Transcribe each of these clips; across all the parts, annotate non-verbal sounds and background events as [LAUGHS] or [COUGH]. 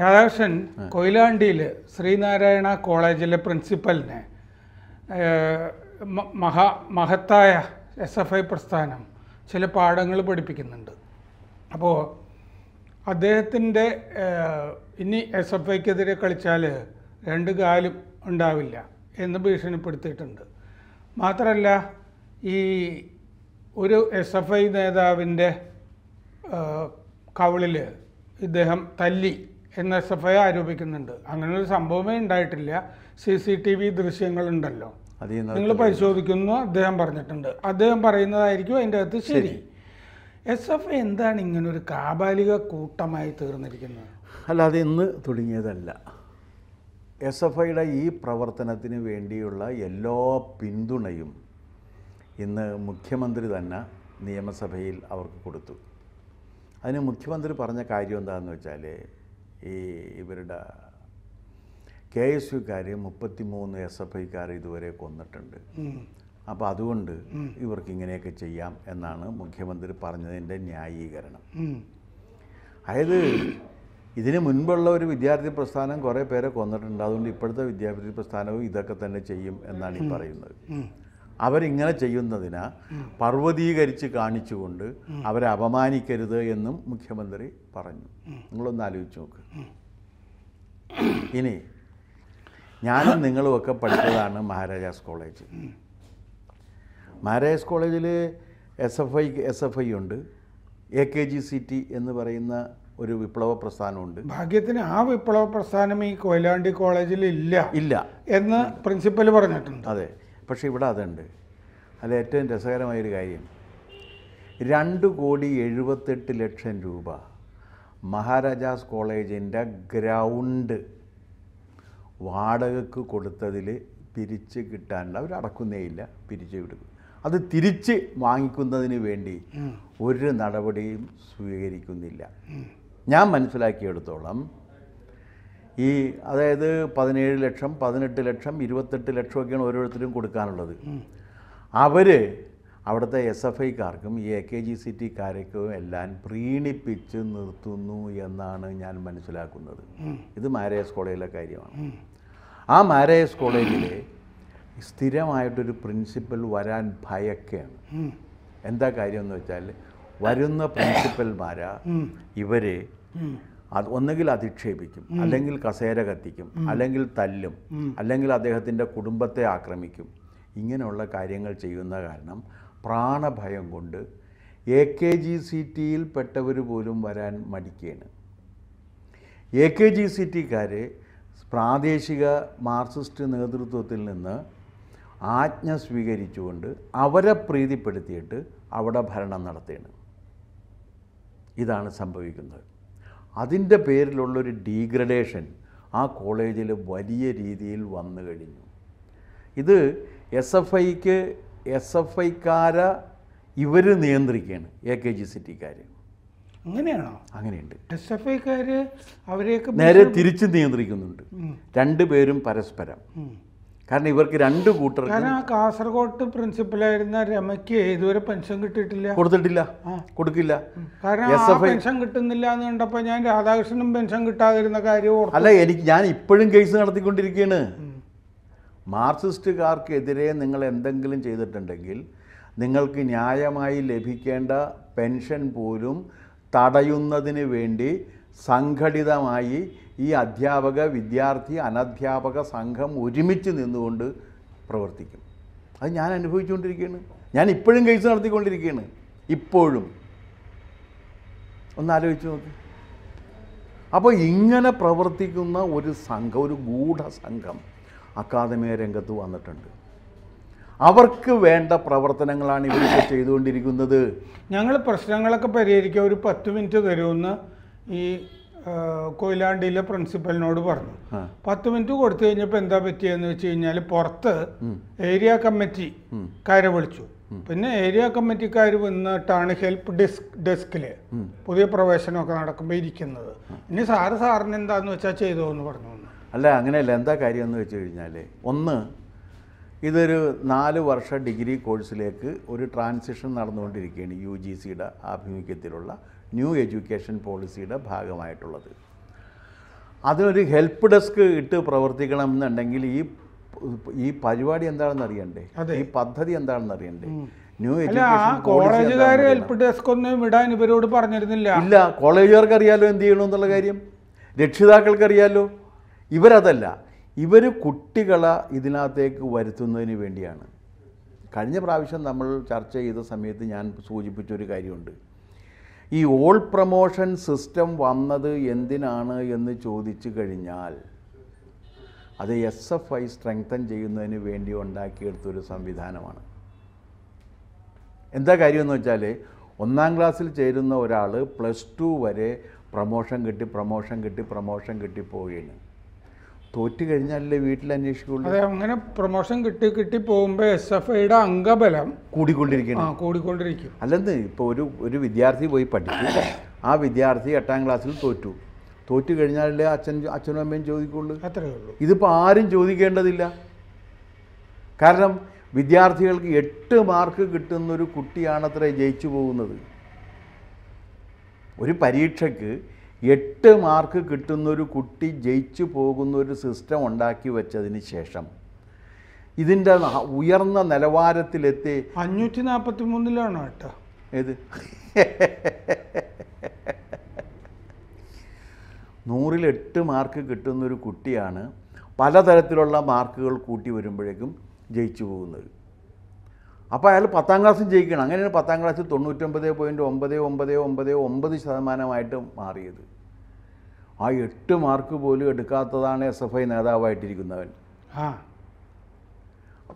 രാധാകൃഷ്ണൻ കൊയിലാണ്ടിയിൽ ശ്രീനാരായണ കോളേജിലെ പ്രിൻസിപ്പലിനെ മഹാ മഹത്തായ എസ് എഫ് ഐ പ്രസ്ഥാനം ചില പാഠങ്ങൾ പഠിപ്പിക്കുന്നുണ്ട്. അപ്പോൾ അദ്ദേഹത്തിന്റെ ഇനി എസ് എഫ് ഐക്കെതിരെ കളിച്ചാൽ രണ്ട് കാലും ഉണ്ടാവില്ല എന്ന് ഭീഷണിപ്പെടുത്തിയിട്ടുണ്ട്. മാത്രമല്ല ഈ ഒരു എസ് എഫ് ഐ നേതാവിന്റെ കവിളിൽ ഇദ്ദേഹം തല്ലി എന്ന് എസ് എഫ് ഐ ആരോപിക്കുന്നുണ്ട്. അങ്ങനെ ഒരു സംഭവമേ ഉണ്ടായിട്ടില്ല. സി സി ടി വി ദൃശ്യങ്ങളുണ്ടല്ലോ. ഉണ്ടല്ലോ നിങ്ങൾ പരിശോധിക്കുന്നു അദ്ദേഹം പറഞ്ഞിട്ടുണ്ട്. അദ്ദേഹം പറയുന്നതായിരിക്കും അതിന്റെ അകത്ത് ശരി. എസ് എഫ് ഐ എന്താണ് ഇങ്ങനെ ഒരു കാബാലിക കൂട്ടമായി തീർന്നിരിക്കുന്നത്? അല്ല അത് ഇന്ന് തുടങ്ങിയതല്ല. എസ് എഫ് ഐയുടെ ഈ പ്രവർത്തനത്തിന് വേണ്ടിയുള്ള എല്ലാ പിന്തുണയും ഇന്ന് മുഖ്യമന്ത്രി തന്നെ നിയമസഭയിൽ അവർക്ക് കൊടുത്തു. അതിന് മുഖ്യമന്ത്രി പറഞ്ഞ കാര്യം എന്താണെന്ന് വെച്ചാൽ ഈ ഇവരുടെ കെ എസ് യുക്കാർ മുപ്പത്തിമൂന്ന് എസ് എഫ് ഐക്കാർ ഇതുവരെ കൊന്നിട്ടുണ്ട്. അപ്പം അപ്പോൾ അതുകൊണ്ട് ഇവർക്ക് ഇങ്ങനെയൊക്കെ ചെയ്യാം എന്നാണ് മുഖ്യമന്ത്രി പറഞ്ഞതിന്റെ ന്യായീകരണം. അതായത് ഇതിന് മുൻപുള്ള ഒരു വിദ്യാർത്ഥി പ്രസ്ഥാനം കുറേ പേരെ കൊന്നിട്ടുണ്ട്. അതുകൊണ്ട് ഇപ്പോഴത്തെ വിദ്യാർത്ഥി പ്രസ്ഥാനവും ഇതൊക്കെ തന്നെ ചെയ്യും എന്നാണ് ഈ പറയുന്നത്. അവരിങ്ങനെ ചെയ്യുന്നതിന് പർവതീകരിച്ച് കാണിച്ചുകൊണ്ട് അവരെ അപമാനിക്കരുത് എന്നും മുഖ്യമന്ത്രി പറഞ്ഞു. നിങ്ങളൊന്ന് ആലോചിച്ച് നോക്ക്. ഇനി ഞാനും നിങ്ങളുമൊക്കെ പഠിച്ചതാണ് മഹാരാജാസ് കോളേജ്. മഹാരാജാസ് കോളേജിൽ S F I S F I ഉണ്ട്. A K G C T എന്ന് പറയുന്ന ഒരു വിപ്ലവ പ്രസ്ഥാനമുണ്ട്. ഭാഗ്യത്തിന് ആ വിപ്ലവ പ്രസ്ഥാനം ഈ കൊയിലാണ്ടി കോളേജിൽ ഇല്ല ഇല്ല. എന്ന് പ്രിൻസിപ്പൽ പറഞ്ഞിട്ടുണ്ട്. അതെ. പക്ഷേ ഇവിടെ അതുണ്ട്. അതിൽ ഏറ്റവും രസകരമായൊരു കാര്യം. രണ്ട് കോടി എഴുപത്തെട്ട് ലക്ഷം രൂപ മഹാരാജാസ് കോളേജിന്റെ ഗ്രൗണ്ട് വാടകയ്ക്ക് കൊടുത്തതിൽ പിരിച്ച് കിട്ടാനുള്ള അവർ അടക്കുന്നേയില്ല പിരിച്ച് വിടും. അത് തിരിച്ച് വാങ്ങിക്കുന്നതിന് വേണ്ടി ഒരു നടപടിയും സ്വീകരിക്കുന്നില്ല. ഞാൻ മനസ്സിലാക്കിയെടുത്തോളം ഈ അതായത് പതിനേഴ് ലക്ഷം പതിനെട്ട് ലക്ഷം ഇരുപത്തെട്ട് ലക്ഷമൊക്കെയാണ് ഓരോരുത്തരും കൊടുക്കാനുള്ളത്. അവർ അവിടുത്തെ എസ് എഫ് ഐക്കാർക്കും ഈ എ കെ ജി സി ടിക്കാർക്കും എല്ലാം പ്രീണിപ്പിച്ച് നിർത്തുന്നു എന്നാണ് ഞാൻ മനസ്സിലാക്കുന്നത്. ഇത് മാരേജ് കോളേജിലെ കാര്യമാണ്. ആ മാരേജ് കോളേജിൽ സ്ഥിരമായിട്ടൊരു പ്രിൻസിപ്പൽ വരാൻ ഭയക്കാണ്. എന്താ കാര്യം എന്ന് വെച്ചാൽ വരുന്ന പ്രിൻസിപ്പൽമാരാ ഇവരെ അത് ഒന്നുകിൽ അധിക്ഷേപിക്കും അല്ലെങ്കിൽ കസേര കത്തിക്കും അല്ലെങ്കിൽ തല്ലും അല്ലെങ്കിൽ അദ്ദേഹത്തിന്റെ കുടുംബത്തെ ആക്രമിക്കും. ഇങ്ങനെയുള്ള കാര്യങ്ങൾ ചെയ്യുന്ന കാരണം പ്രാണഭയം കൊണ്ട് എ കെ ജി സി ടിയിൽ പെട്ടവർ പോലും വരാൻ മടിക്കുകയാണ് എ കെ ജി സി ടിക്കാർ പ്രാദേശിക മാർക്സിസ്റ്റ് നേതൃത്വത്തിൽ നിന്ന് ആജ്ഞ സ്വീകരിച്ചുകൊണ്ട് അവരെ പ്രീതിപ്പെടുത്തിയിട്ട് അവിടെ ഭരണം നടത്തുകയാണ് ഇതാണ് സംഭവിക്കുന്നത്. അതിന്റെ പേരിലുള്ളൊരു ഡീഗ്രഡേഷൻ ആ കോളേജിൽ വലിയ രീതിയിൽ വന്നു കഴിഞ്ഞു. ഇത് എസ് എഫ് ഐക്ക് എസ് എഫ് ഐക്കാര ഇവർ നിയന്ത്രിക്കുകയാണ് എ കെ ജി സിറ്റിക്കാർ അങ്ങനെയാണോ? അങ്ങനെയുണ്ട്. എസ് എഫ് ഐക്കാർ അവരെയൊക്കെ നേരെ തിരിച്ച് നിയന്ത്രിക്കുന്നുണ്ട്. രണ്ടുപേരും പരസ്പരം. കാരണം ഇവർക്ക് രണ്ട് കൂട്ടർ കാരണം ആ കാസർഗോഡ് പ്രിൻസിപ്പലായിരുന്ന രമയ്ക്ക് ഇതുവരെ പെൻഷൻ കിട്ടിയിട്ടില്ല. കൊടുത്തിട്ടില്ല. കൊടുക്കില്ല. കാരണം പെൻഷൻ കിട്ടുന്നില്ല എന്ന് കണ്ടപ്പോൾ ഞാൻ രാധാകൃഷ്ണനും പെൻഷൻ കിട്ടാതിരുന്ന കാര്യം അല്ല എനിക്ക് ഞാൻ ഇപ്പോഴും കേസ് നടത്തിക്കൊണ്ടിരിക്കുകയാണ് മാർക്സിസ്റ്റുകാർക്കെതിരെ നിങ്ങൾ എന്തെങ്കിലും ചെയ്തിട്ടുണ്ടെങ്കിൽ നിങ്ങൾക്ക് ന്യായമായി ലഭിക്കേണ്ട പെൻഷൻ പോലും തടയുന്നതിന് വേണ്ടി സംഘടിതമായി ഈ അധ്യാപക വിദ്യാർത്ഥി അനധ്യാപക സംഘം ഒരുമിച്ച് നിന്നുകൊണ്ട് പ്രവർത്തിക്കും. അത് ഞാൻ അനുഭവിച്ചുകൊണ്ടിരിക്കുകയാണ്. ഞാൻ ഇപ്പോഴും കേസ് നടത്തിക്കൊണ്ടിരിക്കുകയാണ്. ഇപ്പോഴും. ഒന്ന് ആലോചിച്ച് നോക്ക്. അപ്പോൾ ഇങ്ങനെ പ്രവർത്തിക്കുന്ന ഒരു സംഘം ഒരു ഗൂഢസംഘം അക്കാദമിക രംഗത്ത് വന്നിട്ടുണ്ട്. അവർക്ക് വേണ്ട പ്രവർത്തനങ്ങളാണ് ഇവരൊക്കെ ചെയ്തുകൊണ്ടിരിക്കുന്നത്. ഞങ്ങൾ പ്രശ്നങ്ങളൊക്കെ പരിഹരിക്കുക ഒരു പത്ത് മിനിറ്റ് തരുമെന്ന് ഈ കൊയിലാണ്ടിയിലെ പ്രിൻസിപ്പലിനോട് പറഞ്ഞു. പത്ത് മിനിറ്റ് കൊടുത്തു കഴിഞ്ഞപ്പോൾ എന്താ പറ്റിയെന്ന് വെച്ച് കഴിഞ്ഞാൽ പുറത്ത് ഏരിയ കമ്മിറ്റി കമ്മിറ്റിക്കാരെ വിളിച്ചു. പിന്നെ ഏരിയ കമ്മിറ്റിക്കാർ വന്നിട്ടാണ് ഹെൽപ്പ് ഡെസ്ക് ഡെസ്കിൽ പുതിയ പ്രവേശനമൊക്കെ നടക്കുമ്പോൾ ഇരിക്കുന്നത്. ഇനി സാറ് സാറിന് എന്താന്ന് വെച്ചാൽ ചെയ്തോ എന്ന് പറഞ്ഞു അല്ല അങ്ങനെയല്ല. എന്താ കാര്യം എന്ന് വെച്ച് കഴിഞ്ഞാൽ ഒന്ന് ഇതൊരു നാല് വർഷ ഡിഗ്രി കോഴ്സിലേക്ക് ഒരു ട്രാൻസിഷൻ നടന്നുകൊണ്ടിരിക്കുകയാണ് യു ജി സിയുടെ ആഭിമുഖ്യത്തിലുള്ള ന്യൂ എഡ്യൂക്കേഷൻ പോളിസിയുടെ ഭാഗമായിട്ടുള്ളത്. അതിനൊരു ഹെൽപ്പ് ഡെസ്ക് ഇട്ട് പ്രവർത്തിക്കണം എന്നുണ്ടെങ്കിൽ ഈ ഈ പരിപാടി എന്താണെന്ന് അറിയണ്ടേ? ഈ പദ്ധതി എന്താണെന്ന് അറിയണ്ടേ? ന്യൂ എഡ്യൂക്കേഷൻ കോളേജുകാർ ഹെൽപ്പ് ഡെസ്ക് ഒന്നും വിടാൻ ഇവരോട് പറഞ്ഞിരുന്നില്ല. ഇല്ല കോളേജുകാർക്ക് അറിയാലോ എന്ത് ചെയ്യണോ എന്നുള്ള കാര്യം? രക്ഷിതാക്കൾക്ക് അറിയാലോ? ഇവരതല്ല. ഇവർ കുട്ടികളെ ഇതിനകത്തേക്ക് വരുത്തുന്നതിന് വേണ്ടിയാണ്. കഴിഞ്ഞ പ്രാവശ്യം നമ്മൾ ചർച്ച ചെയ്ത സമയത്ത് ഞാൻ സൂചിപ്പിച്ചൊരു കാര്യമുണ്ട്. ഈ ഓൾ പ്രൊമോഷൻ സിസ്റ്റം വന്നത് എന്തിനാണ് എന്ന് ചോദിച്ചു കഴിഞ്ഞാൽ അത് എസ് എഫ് ഐ സ്ട്രെങ്തൻ ചെയ്യുന്നതിന് വേണ്ടി ഉണ്ടാക്കിയെടുത്തൊരു സംവിധാനമാണ്. എന്താ കാര്യമെന്ന് വെച്ചാൽ ഒന്നാം ക്ലാസ്സിൽ ചേരുന്ന ഒരാൾ പ്ലസ് ടു വരെ പ്രമോഷൻ കിട്ടി പ്രമോഷൻ കിട്ടി പ്രമോഷൻ കിട്ടി പോവുകയാണ് തോറ്റു കഴിഞ്ഞാലല്ലേ വീട്ടിൽ അന്വേഷിക്കുള്ളൂ? അതെ അങ്ങനെ പ്രൊമോഷൻ കിട്ടി കിട്ടി പോകുമ്പോൾ എസ് എഫ് ഐയുടെ അംഗബലം ആ കൂടിക്കൊണ്ടിരിക്കണം കൂടിക്കൊണ്ടിരിക്കും. അല്ലെന്ന് ഇപ്പോൾ ഒരു ഒരു വിദ്യാർത്ഥി പോയി പഠിച്ചു. ആ വിദ്യാർത്ഥി എട്ടാം ക്ലാസ്സിൽ തോറ്റു. തോറ്റു കഴിഞ്ഞാലല്ലേ അച്ഛൻ അച്ഛനും അമ്മയും ചോദിക്കുള്ളൂ? അത്രേ ഉള്ളൂ. ഇതിപ്പോൾ ആരും ചോദിക്കേണ്ടതില്ല. കാരണം വിദ്യാർത്ഥികൾക്ക് എട്ട് മാർക്ക് കിട്ടുന്നൊരു കുട്ടിയാണത്ര ജയിച്ചു പോകുന്നത്. ഒരു പരീക്ഷയ്ക്ക് എട്ട് മാർക്ക് കിട്ടുന്നൊരു കുട്ടി ജയിച്ചു പോകുന്ന ഒരു സിസ്റ്റം ഉണ്ടാക്കി വെച്ചതിന് ശേഷം ഇതിന്റെ ഉയർന്ന നിലവാരത്തിലെത്തി. അഞ്ഞൂറ്റി നാൽപ്പത്തി മൂന്നിലാണ് കേട്ടോ. ഏത്? നൂറിൽ എട്ട് മാർക്ക് കിട്ടുന്നൊരു കുട്ടിയാണ് പലതരത്തിലുള്ള മാർക്കുകൾ കൂട്ടി വരുമ്പോഴേക്കും ജയിച്ചു പോകുന്നത്. അപ്പോൾ അയാൾ പത്താം ക്ലാസ്സിൽ ജയിക്കണം. അങ്ങനെയാണ് പത്താം ക്ലാസ്സിൽ തൊണ്ണൂറ്റൊമ്പത് പോയിന്റ് ഒമ്പത് ഒമ്പത് ഒമ്പത് ഒമ്പത് ശതമാനമായിട്ട് മാറിയത്. ആ എട്ട് മാർക്ക് പോലും എടുക്കാത്തതാണ് എസ് എഫ് ഐ നേതാവായിട്ടിരിക്കുന്നവൻ. ആ.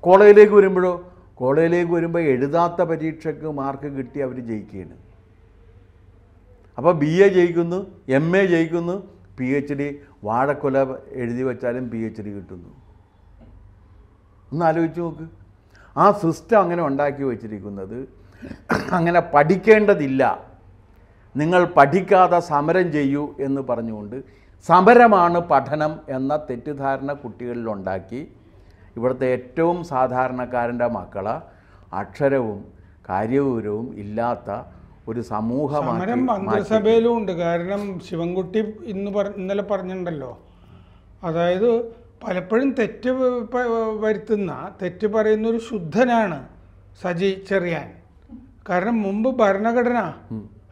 കോളേജിലേക്ക് വരുമ്പോഴോ? കോളേജിലേക്ക് വരുമ്പോൾ എഴുതാത്ത പരീക്ഷയ്ക്ക് മാർക്ക് കിട്ടി അവർ ജയിക്കുകയാണ്. അപ്പോൾ ബി എ ജയിക്കുന്നു എം എ ജയിക്കുന്നു പി എച്ച് ഡി വാഴക്കൊല എഴുതി വെച്ചാലും പി എച്ച് ഡി കിട്ടുന്നു. ഒന്ന് ആലോചിച്ച് നോക്ക്. ആ സിസ്റ്റം അങ്ങനെ ഉണ്ടാക്കി വച്ചിരിക്കുന്നത്. അങ്ങനെ പഠിക്കേണ്ടതില്ല. നിങ്ങൾ പഠിക്കാതെ സമരം ചെയ്യൂ എന്ന് പറഞ്ഞുകൊണ്ട് സമരമാണ് പഠനം എന്ന തെറ്റിദ്ധാരണ കുട്ടികളിലുണ്ടാക്കി. ഇവിടുത്തെ ഏറ്റവും സാധാരണക്കാരന്റെ മക്കളെ അക്ഷരവും കാര്യവിവരവും ഇല്ലാത്ത ഒരു സമൂഹമാണ്. മന്ത്രിസഭയിലും ഉണ്ട്. കാരണം ശിവൻകുട്ടി ഇന്ന് ഇന്നലെ പറഞ്ഞിട്ടുണ്ടല്ലോ. അതായത് പലപ്പോഴും തെറ്റ് വരുത്തുന്ന തെറ്റ് പറയുന്ന ഒരു ശുദ്ധനാണ് സജി ചെറിയാൻ. കാരണം മുമ്പ് ഭരണഘടന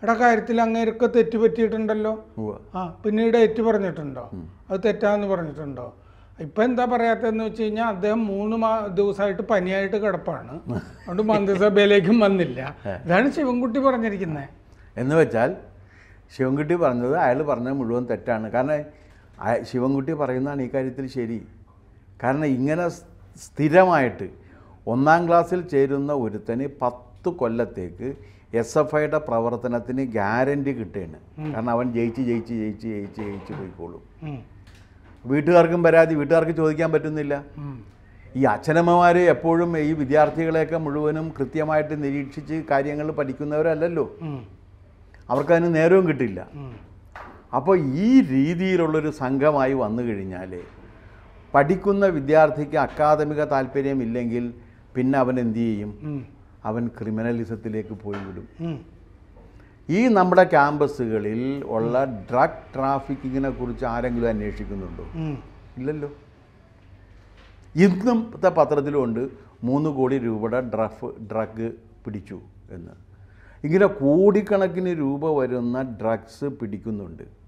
യുടെ കാര്യത്തിൽ അങ്ങേരൊക്കെ തെറ്റ് പറ്റിയിട്ടുണ്ടല്ലോ. ആ പിന്നീട് ഏറ്റു പറഞ്ഞിട്ടുണ്ടോ? അത് തെറ്റാന്ന് പറഞ്ഞിട്ടുണ്ടോ? ഇപ്പം എന്താ പറയാത്തതെന്ന് വെച്ച് കഴിഞ്ഞാൽ അദ്ദേഹം മൂന്ന് മാ ദിവസമായിട്ട് പനിയായിട്ട് കിടപ്പാണ്. അതുകൊണ്ട് മന്ത്രിസഭയിലേക്കും വന്നില്ല. [LAUGHS] ഇതാണ് ശിവൻകുട്ടി പറഞ്ഞിരിക്കുന്നത് എന്ന് വെച്ചാൽ ശിവൻകുട്ടി പറഞ്ഞത് അയാൾ പറഞ്ഞത് മുഴുവൻ തെറ്റാണ്. കാരണം ശിവൻകുട്ടി പറയുന്നതാണ് ഈ കാര്യത്തിൽ ശരി. കാരണം ഇങ്ങനെ സ്ഥിരമായിട്ട് ഒന്നാം ക്ലാസ്സിൽ ചേരുന്ന ഒരുത്തന് പത്ത് കൊല്ലത്തേക്ക് എസ് എഫ് ഐയുടെ പ്രവർത്തനത്തിന് ഗ്യാരന്റി കിട്ടുകയാണ്. കാരണം അവൻ ജയിച്ച് ജയിച്ച് ജയിച്ച് ജയിച്ച് ജയിച്ച് പോയിക്കോളും. വീട്ടുകാർക്കും പരാതി വീട്ടുകാർക്ക് ചോദിക്കാൻ പറ്റുന്നില്ല. ഈ അച്ഛനമ്മമാർ എപ്പോഴും ഈ വിദ്യാർത്ഥികളെയൊക്കെ മുഴുവനും കൃത്യമായിട്ട് നിരീക്ഷിച്ച് കാര്യങ്ങൾ പഠിക്കുന്നവരല്ലല്ലോ. അവർക്കതിന് നേരവും കിട്ടില്ല. അപ്പോൾ ഈ രീതിയിലുള്ളൊരു സംഘമായി വന്നു കഴിഞ്ഞാൽ പഠിക്കുന്ന വിദ്യാർത്ഥിക്ക് അക്കാദമിക താല്പര്യമില്ലെങ്കിൽ പിന്നെ അവൻ എന്തു ചെയ്യും? അവൻ ക്രിമിനലിസത്തിലേക്ക് പോയി വിടും. ഈ നമ്മുടെ ക്യാമ്പസുകളിൽ ഉള്ള ഡ്രഗ് ട്രാഫിക്കിങ്ങിനെ കുറിച്ച് ആരെങ്കിലും അന്വേഷിക്കുന്നുണ്ടോ? ഇല്ലല്ലോ. ഇന്നത്തെ പത്രത്തിലുണ്ട് മൂന്ന് കോടി രൂപയുടെ ഡ്രഫ് ഡ്രഗ് പിടിച്ചു എന്ന്. ഇങ്ങനെ കോടിക്കണക്കിന് രൂപ വരുന്ന ഡ്രഗ്സ് പിടിക്കുന്നുണ്ട്.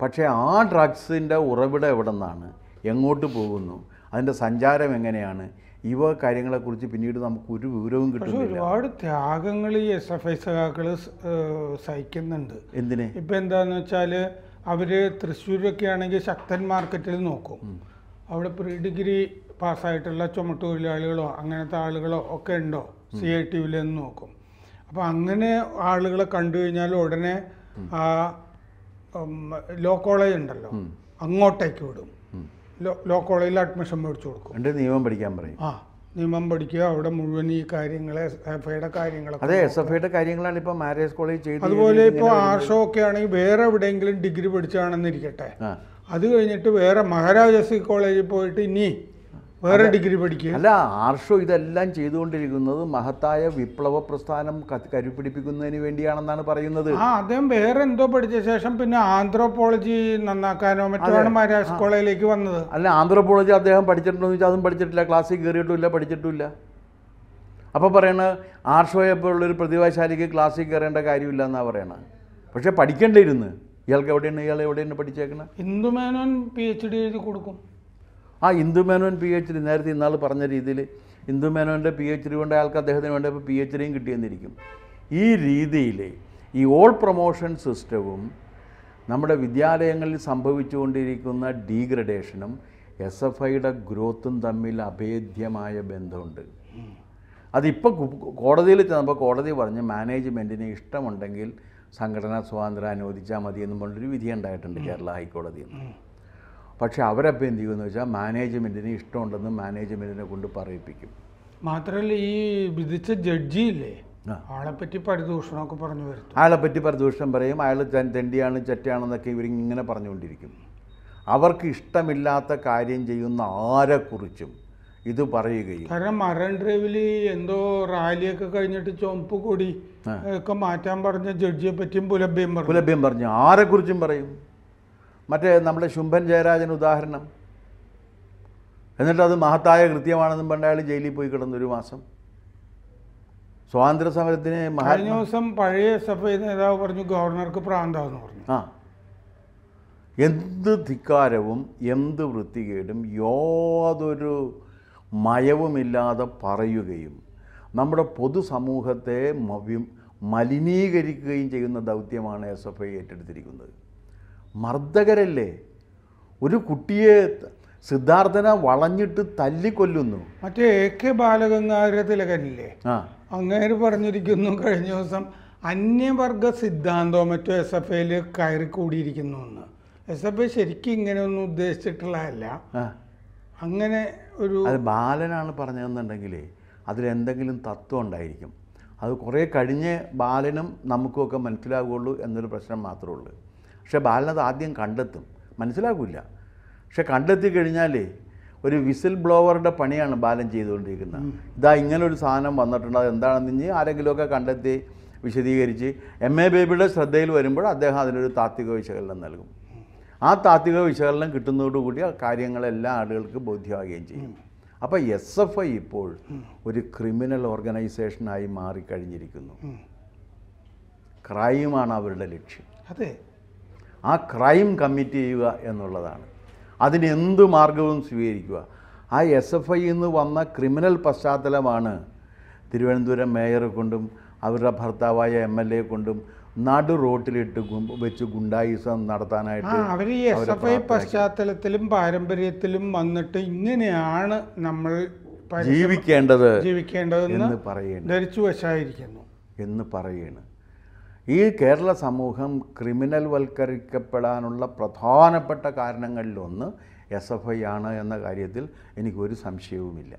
പക്ഷേ ആ ഡ്രഗ്സിന്റെ ഉറവിടം എവിടെ നിന്നാണ് എങ്ങോട്ട് പോകുന്നു? അതിന്റെ സഞ്ചാരം എങ്ങനെയാണ്? ഇവ കാര്യങ്ങളെക്കുറിച്ച് പിന്നീട് നമുക്ക് ഒരു വിവരവും കിട്ടും ഒരുപാട് ത്യാഗങ്ങൾ ഈ എസ് എഫ് ഐ സഖാക്കൾ സഹിക്കുന്നുണ്ട്. എന്തിന്? ഇപ്പം എന്താന്ന് വെച്ചാൽ അവർ തൃശ്ശൂരൊക്കെ ആണെങ്കിൽ ശക്തൻ മാർക്കറ്റിൽ നോക്കും. അവിടെ പ്രീ ഡിഗ്രി പാസ്സായിട്ടുള്ള ചുമട്ടുതൊഴിലാളികളോ അങ്ങനത്തെ ആളുകളോ ഒക്കെ ഉണ്ടോ? സി ഐ ടി വിലെന്ന് നോക്കും. അപ്പോൾ അങ്ങനെ ആളുകളെ കണ്ടു കഴിഞ്ഞാൽ ഉടനെ ലോ കോളേജ് ഉണ്ടല്ലോ. അങ്ങോട്ടേക്ക് വിടും. ലോ കോളേജിൽ അഡ്മിഷൻ മേടിച്ചു കൊടുക്കും. എന്റെ നിയമം പഠിക്കാൻ പറയും. ആ നിയമം പഠിക്കുക. അവിടെ മുഴുവൻ ഈ കാര്യങ്ങളെ എഫ് ഐയുടെ കാര്യങ്ങളൊക്കെ അതെ എസ് എഫ് ഐയുടെ കാര്യങ്ങളാണ് ഇപ്പോൾ മാരേജ് കോളേജ് ചെയ്ത് അതുപോലെ ഇപ്പോൾ ആർഷോ ഒക്കെ ആണെങ്കിൽ വേറെ എവിടെയെങ്കിലും ഡിഗ്രി പഠിച്ചാണെന്നിരിക്കട്ടെ. അത് കഴിഞ്ഞിട്ട് വേറെ മഹാരാജസ് കോളേജിൽ പോയിട്ട് ഇനി വേറെ ഡിഗ്രി പഠിക്കുക. അല്ല ആർഷോ ഇതെല്ലാം ചെയ്തുകൊണ്ടിരിക്കുന്നത് മഹത്തായ വിപ്ലവ പ്രസ്ഥാനം കരുപിടിപ്പിക്കുന്നതിന് വേണ്ടിയാണെന്നാണ് പറയുന്നത്. ആ അദ്ദേഹം വേറെ എന്തോ പഠിച്ച ശേഷം പിന്നെ ആന്ത്രോപോളജി നന്നാക്കാനോ മറ്റാണ് കോളേജിലേക്ക് വന്നത്. അല്ല ആന്ത്രോപോളജി അദ്ദേഹം പഠിച്ചിട്ടുണ്ടോ എന്ന് വെച്ചാൽ അതും പഠിച്ചിട്ടില്ല. ക്ലാസ്സിൽ കയറിയിട്ടുമില്ല പഠിച്ചിട്ടില്ല അപ്പോൾ പറയണ ആർഷോയെ പോലുള്ളൊരു പ്രതിഭാശാലിക്ക് ക്ലാസ്സിൽ കയറേണ്ട കാര്യമില്ല എന്നാണ് പറയണത്. പക്ഷേ പഠിക്കേണ്ടിയിരുന്നു. ഇയാൾക്ക് എവിടെയാണ് ഇയാൾ എവിടെയാണ് പഠിച്ചേക്കണത്? ഇന്ദുമേനോൻ പി എച്ച് ഡി എഴുതി കൊടുക്കും. ആ Indu Menon P H D നേരത്തെ ഇന്നാൾ പറഞ്ഞ രീതിയിൽ ഇന്ദു മേനോന്റെ പി എച്ച് ഡി കൊണ്ട് അയാൾക്ക് അദ്ദേഹത്തിന് വേണ്ട പി എച്ച് ഡിയും കിട്ടിയെന്നിരിക്കും. ഈ രീതിയിൽ ഈ ഓൾ പ്രൊമോഷൻ സിസ്റ്റവും നമ്മുടെ വിദ്യാലയങ്ങളിൽ സംഭവിച്ചുകൊണ്ടിരിക്കുന്ന ഡീഗ്രഡേഷനും എസ് എഫ് ഐയുടെ ഗ്രോത്തും തമ്മിൽ അഭേദ്യമായ ബന്ധമുണ്ട്. അതിപ്പോൾ കോടതിയിൽ ചെന്നപ്പോൾ കോടതി പറഞ്ഞ് മാനേജ്മെന്റിന് ഇഷ്ടമുണ്ടെങ്കിൽ സംഘടനാ സ്വാതന്ത്ര്യം അനുവദിച്ചാൽ മതി എന്നും പറഞ്ഞൊരു വിധി ഉണ്ടായിട്ടുണ്ട് കേരള ഹൈക്കോടതിയിൽ. നിന്ന് പക്ഷേ അവരപ്പോൾ എന്ത് ചെയ്യുമെന്ന് വെച്ചാൽ മാനേജ്മെന്റിന് ഇഷ്ടമുണ്ടെന്ന് മാനേജ്മെന്റിനെ കൊണ്ട് പറയിപ്പിക്കും. മാത്രമല്ല ഈ വിധിച്ച ജഡ്ജി ഇല്ലേ? ആളെപ്പറ്റി ആളെ പറ്റി പരിദൂഷണമൊക്കെ പറഞ്ഞു വരും അയാളെപ്പറ്റി പരിദൂഷണം പറയും. അയാൾ തെണ്ടിയാണ് ചെറ്റയാണെന്നൊക്കെ ഇവരിങ്ങനെ പറഞ്ഞുകൊണ്ടിരിക്കും. അവർക്ക് ഇഷ്ടമില്ലാത്ത കാര്യം ചെയ്യുന്ന ആരെക്കുറിച്ചും ഇത് പറയുകയും കാരണം മറൈൻ ഡ്രൈവിൽ എന്തോ റാലിയൊക്കെ കഴിഞ്ഞിട്ട് ചുവപ്പ് കൊടി ഒക്കെ മാറ്റാൻ പറഞ്ഞ ജഡ്ജിയെ പറ്റിയും പുലഭ്യം പറഞ്ഞു. പുലഭ്യം പറഞ്ഞു. ആരെക്കുറിച്ചും പറയും. മറ്റേ നമ്മുടെ ശുംഭൻ ജയരാജൻ ഉദാഹരണം. എന്നിട്ടത് മഹത്തായ കൃത്യമാണെന്നും പറഞ്ഞ അയാൾ ജയിലിൽ പോയി കിടന്നു ഒരു മാസം. സ്വാതന്ത്ര്യ സമരത്തിന് കഴിഞ്ഞ ദിവസം പഴയ സഭ നേതാവ് പറഞ്ഞു ഗവർണർക്ക് പ്രാന്താന്ന് പറഞ്ഞു. ആ. എന്ത് ധിക്കാരവും എന്ത് വൃത്തികേടും യാതൊരു മയവുമില്ലാതെ പറയുകയും നമ്മുടെ പൊതുസമൂഹത്തെ മവ്യം മലിനീകരിക്കുകയും ചെയ്യുന്ന ദൗത്യമാണ് എസ് എഫ് ഐ ഏറ്റെടുത്തിരിക്കുന്നത്. മർദ്ദകരല്ലേ? ഒരു കുട്ടിയെ സിദ്ധാർത്ഥന വളഞ്ഞിട്ട് തല്ലിക്കൊല്ലുന്നു. മറ്റേ എ കെ ബാലഗംഗാധര തിലകനില്ലേ? ആ. അങ്ങേര് പറഞ്ഞിരിക്കുന്നു കഴിഞ്ഞ ദിവസം അന്യവർഗ സിദ്ധാന്തോ മറ്റോ എസ് എഫ് ഐയിൽ കയറി കൂടിയിരിക്കുന്നു എന്ന്. എസ് എഫ് ഐ ശരിക്കും ഇങ്ങനെയൊന്നും ഉദ്ദേശിച്ചിട്ടുള്ളതല്ല. അങ്ങനെ ഒരു അത് ബാലനാണ് പറഞ്ഞതെന്നുണ്ടെങ്കിലേ അതിലെന്തെങ്കിലും തത്വം ഉണ്ടായിരിക്കും. അത് കുറേ കഴിഞ്ഞ് ബാലനും നമുക്കുമൊക്കെ മനസ്സിലാകുള്ളൂ എന്നൊരു പ്രശ്നം മാത്രമേ ഉള്ളൂ. പക്ഷേ ബാലനത് ആദ്യം കണ്ടെത്തും. മനസ്സിലാകില്ല പക്ഷെ കണ്ടെത്തി കഴിഞ്ഞാൽ ഒരു വിസിൽ ബ്ലോവറുടെ പണിയാണ് ബാലൻ ചെയ്തുകൊണ്ടിരിക്കുന്നത്. ഇതാ ഇങ്ങനെ ഒരു സാധനം വന്നിട്ടുണ്ട്. അത് എന്താണെന്ന് ഇനി ആരെങ്കിലുമൊക്കെ കണ്ടെത്തി വിശദീകരിച്ച് എം എ ബേബിയുടെ ശ്രദ്ധയിൽ വരുമ്പോൾ അദ്ദേഹം അതിനൊരു താത്വിക വിശകലനം നൽകും. ആ താത്വിക വിശകലനം കിട്ടുന്നതോടുകൂടി ആ കാര്യങ്ങളെല്ലാം ആളുകൾക്ക് ബോധ്യമാകുകയും ചെയ്യും. അപ്പോൾ എസ് എഫ് ഐ ഇപ്പോൾ ഒരു ക്രിമിനൽ ഓർഗനൈസേഷനായി മാറിക്കഴിഞ്ഞിരിക്കുന്നു. ക്രൈമാണ് അവരുടെ ലക്ഷ്യം. അതെ. ആ ക്രൈം കമ്മിറ്റ് ചെയ്യുക എന്നുള്ളതാണ്. അതിന് എന്ത് മാർഗവും സ്വീകരിക്കുക. ആ എസ് എഫ് ഐ നിന്ന് വന്ന ക്രിമിനൽ പശ്ചാത്തലമാണ് തിരുവനന്തപുരം മേയറെ കൊണ്ടും അവരുടെ ഭർത്താവായ എം എൽ എ കൊണ്ടും നടു റോട്ടിലിട്ട് വെച്ച് ഗുണ്ടായുസം നടത്താനായിട്ട് അവർ ഈ എസ് എഫ് ഐ പശ്ചാത്തലത്തിലും പാരമ്പര്യത്തിലും വന്നിട്ട് ഇങ്ങനെയാണ് നമ്മൾ ജീവിക്കേണ്ടത് ജീവിക്കേണ്ടത് ജീവിക്കേണ്ടതെന്ന് എന്ന് പറയുന്നു ധരിച്ചു വശായിരിക്കുന്നു. എന്ന് പറയുകയാണ് ഈ കേരള സമൂഹം ക്രിമിനൽ വൽക്കരിക്കപ്പെടാനുള്ള പ്രധാനപ്പെട്ട കാരണങ്ങളിലൊന്ന് എസ് എഫ് ഐ ആണ് എന്ന കാര്യത്തിൽ എനിക്കൊരു സംശയവുമില്ല.